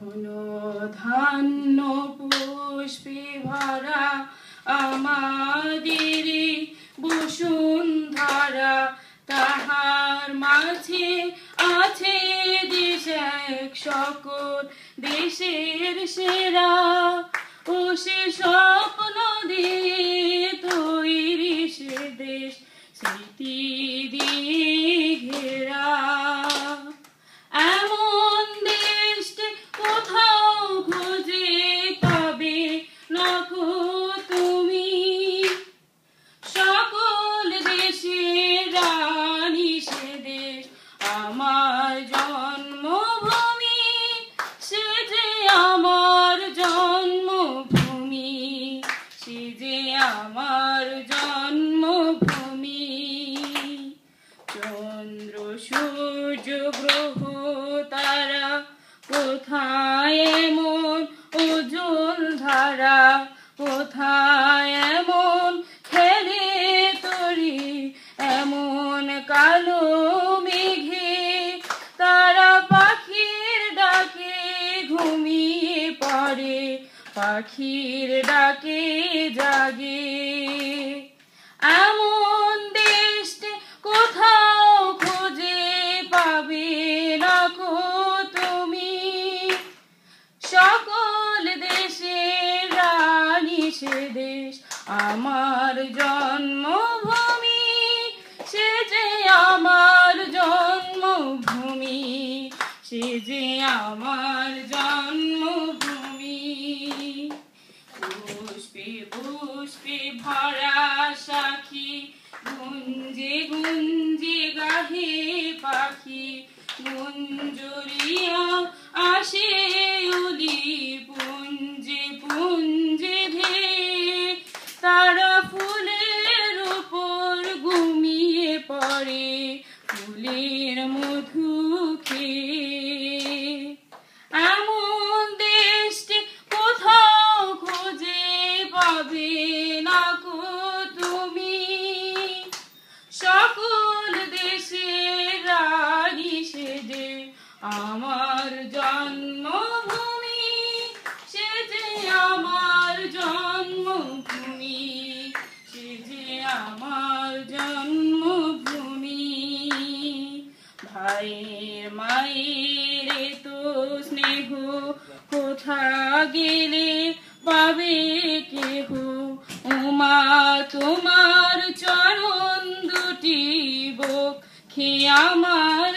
ঘন ধান্য পুষ্পে ভরা আমাদের বসুন্ধরা, তাহার মাঝে আছে দেশ এক সকল দেশের সেরা ও সে স্বপ্ন দিয়ে সে যে আমার জন্মভূমি। চন্দ্র সূর্য গ্রহ তারা কোথায় এমন পাখির ডাকে জাগে। এমন দেশটি কোথাও খুঁজে পাবে না গো তুমি। সকল দেশের রানী সে দেশ, আমার জন্মভূমি। সে যে আমার জন্মভূমি, সে যে আমার জন্মভূমি গুঞ্জে গুঞ্জে গাহে পাখি গুঞ্জরিয়া আসে উলি পুঞ্জে পুঞ্জে ভে তারা ফুলের উপর ঘুমিয়ে পড়ে, ফুলের মধু খেয়ে এমন দেশটি কোথাও খুঁজে পাবে না গো তুমি সকল দেশের রানী সে যে আমার জন্মভূমি, সে যে আমার জন্মভূমি, সে যে আমার জন্মভূমি। ভাইয়ের মায়ের তো স্নেহ, কোথা গেলে পাবে কেহ? উমা, তোমার চরণ দুটি বক্ষে আমার